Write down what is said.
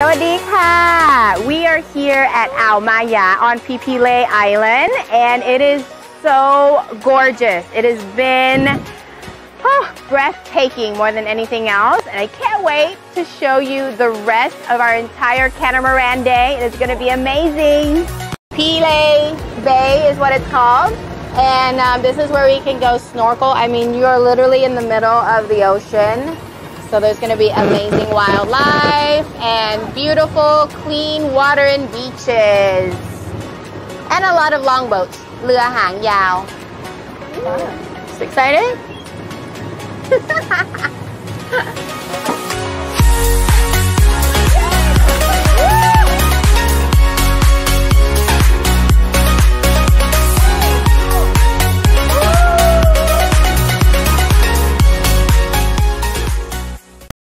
Sawadika! We are here at Ao Maya on Phi Phi Leh Island and it is so gorgeous. It has been oh, breathtaking more than anything else and I can't wait to show you the rest of our entire catamaran day. It is going to be amazing. Pile Bay is what it's called and um, this is where we can go snorkel. I mean you're literally in the middle of the ocean so there's going to be amazing wildlife and beautiful, clean water and beaches. And a lot of longboats. เรือหางยาว So excited?